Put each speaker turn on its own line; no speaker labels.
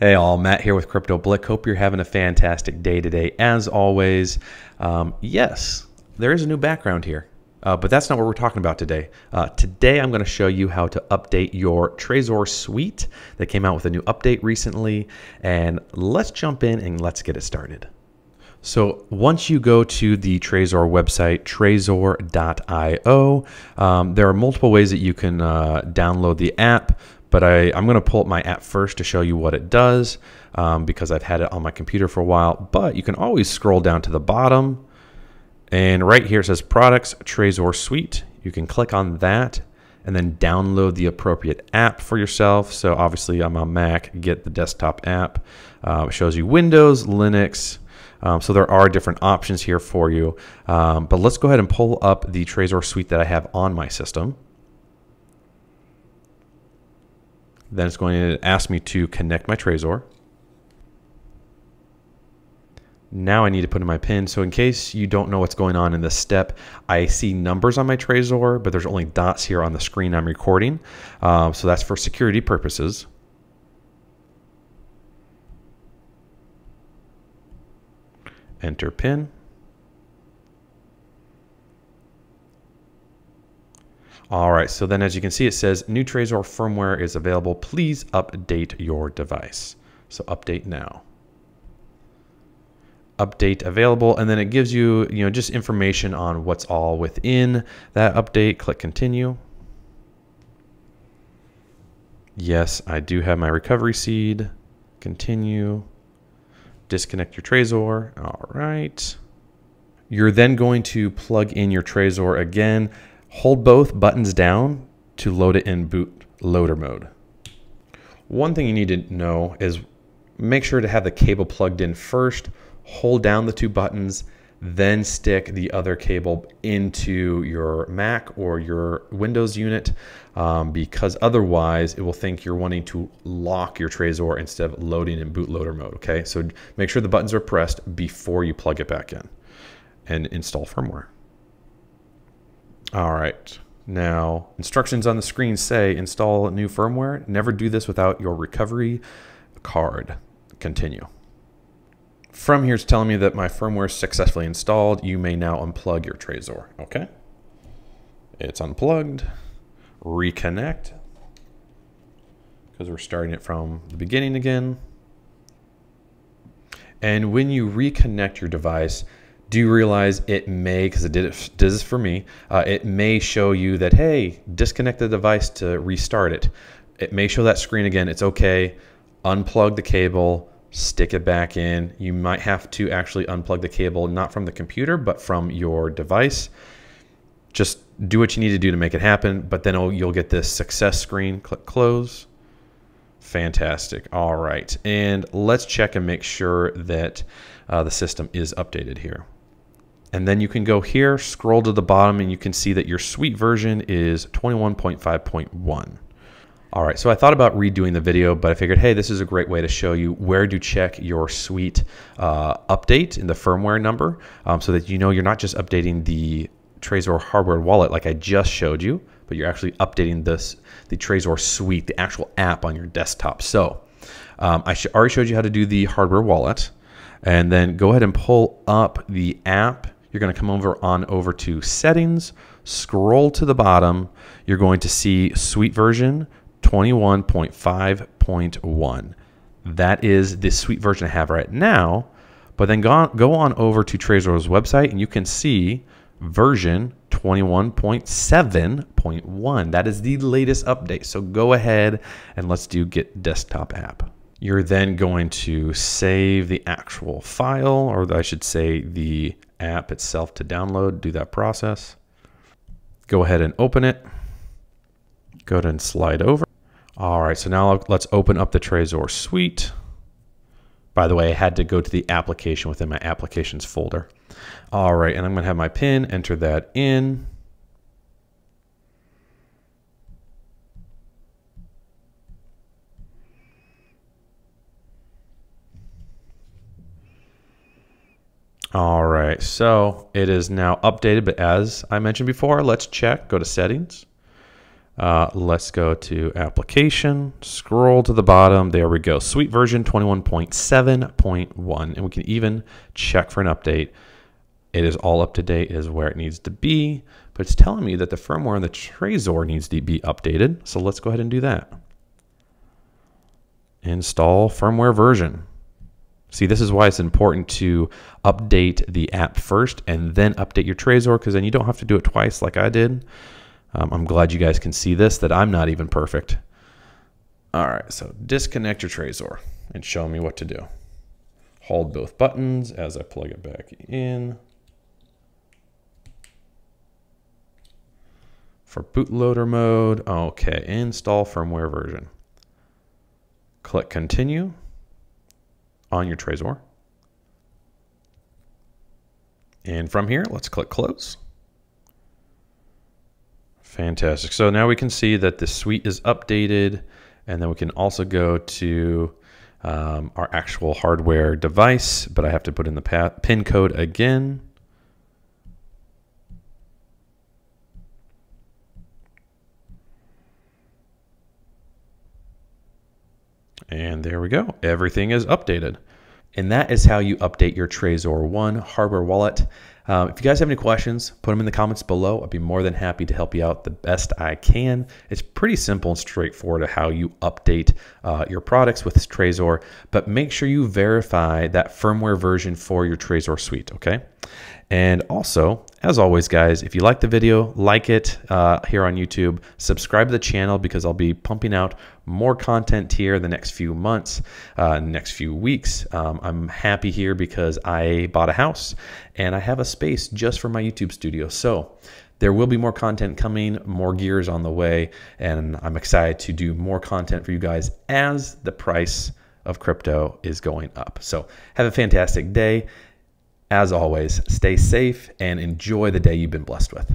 Hey all, Matt here with Crypto Blick. Hope you're having a fantastic day today. As always, um, yes, there is a new background here, uh, but that's not what we're talking about today. Uh, today I'm going to show you how to update your Trezor suite that came out with a new update recently. And let's jump in and let's get it started. So once you go to the Trezor website, trezor.io, um, there are multiple ways that you can uh, download the app but I, I'm going to pull up my app first to show you what it does um, because I've had it on my computer for a while. But you can always scroll down to the bottom and right here it says Products Trezor Suite. You can click on that and then download the appropriate app for yourself. So obviously I'm on Mac, get the desktop app. Uh, it shows you Windows, Linux, um, so there are different options here for you. Um, but let's go ahead and pull up the Trezor suite that I have on my system. Then it's going to ask me to connect my Trezor. Now I need to put in my pin. So in case you don't know what's going on in this step, I see numbers on my Trezor, but there's only dots here on the screen I'm recording. Um, so that's for security purposes. Enter pin. All right, so then as you can see, it says new Trezor firmware is available. Please update your device. So update now. Update available, and then it gives you, you know, just information on what's all within that update. Click continue. Yes, I do have my recovery seed. Continue. Disconnect your Trezor. All right. You're then going to plug in your Trezor again. Hold both buttons down to load it in boot loader mode. One thing you need to know is make sure to have the cable plugged in first, hold down the two buttons, then stick the other cable into your Mac or your Windows unit um, because otherwise it will think you're wanting to lock your Trezor instead of loading in bootloader mode. Okay, so make sure the buttons are pressed before you plug it back in and install firmware. All right. Now, instructions on the screen say install new firmware. Never do this without your recovery card. Continue. From here, it's telling me that my firmware is successfully installed. You may now unplug your Trezor. Okay. It's unplugged. Reconnect. Because we're starting it from the beginning again. And when you reconnect your device, do you realize it may, because it did it does this for me, uh, it may show you that, hey, disconnect the device to restart it. It may show that screen again. It's okay. Unplug the cable, stick it back in. You might have to actually unplug the cable, not from the computer, but from your device. Just do what you need to do to make it happen, but then you'll get this success screen. Click close. Fantastic. All right. And let's check and make sure that uh, the system is updated here. And then you can go here, scroll to the bottom, and you can see that your suite version is 21.5.1. All right, so I thought about redoing the video, but I figured, hey, this is a great way to show you where to check your suite uh, update in the firmware number um, so that you know you're not just updating the Trezor hardware wallet like I just showed you, but you're actually updating this the Trezor suite, the actual app on your desktop. So um, I sh already showed you how to do the hardware wallet, and then go ahead and pull up the app you're going to come over on over to settings, scroll to the bottom. You're going to see suite version 21.5.1. That is the suite version I have right now. But then go on, go on over to Trezor's website and you can see version 21.7.1. That is the latest update. So go ahead and let's do get desktop app. You're then going to save the actual file, or I should say the app itself to download, do that process. Go ahead and open it. Go ahead and slide over. All right, so now let's open up the Trezor suite. By the way, I had to go to the application within my applications folder. All right, and I'm gonna have my pin, enter that in. All right, so it is now updated, but as I mentioned before, let's check, go to settings, Uh, let's go to application, scroll to the bottom. There we go. Suite version 21.7.1. And we can even check for an update. It is all up to date, it is where it needs to be, but it's telling me that the firmware on the Trezor needs to be updated. So let's go ahead and do that. Install firmware version. See, this is why it's important to update the app first and then update your Trezor because then you don't have to do it twice like I did. Um, I'm glad you guys can see this, that I'm not even perfect. All right, so disconnect your Trezor and show me what to do. Hold both buttons as I plug it back in. For bootloader mode, okay, install firmware version. Click continue on your Trezor. And from here, let's click close. Fantastic. So now we can see that the suite is updated and then we can also go to um, our actual hardware device, but I have to put in the pin code again. And there we go. Everything is updated. And that is how you update your Trezor One hardware wallet. Um, if you guys have any questions, put them in the comments below. I'd be more than happy to help you out the best I can. It's pretty simple and straightforward of how you update uh, your products with Trezor, but make sure you verify that firmware version for your Trezor suite, okay? And also, as always, guys, if you like the video, like it uh, here on YouTube, subscribe to the channel because I'll be pumping out more content here in the next few months, uh, next few weeks. Um, I'm happy here because I bought a house and I have a space just for my YouTube studio. So there will be more content coming, more gears on the way, and I'm excited to do more content for you guys as the price of crypto is going up. So have a fantastic day. As always, stay safe and enjoy the day you've been blessed with.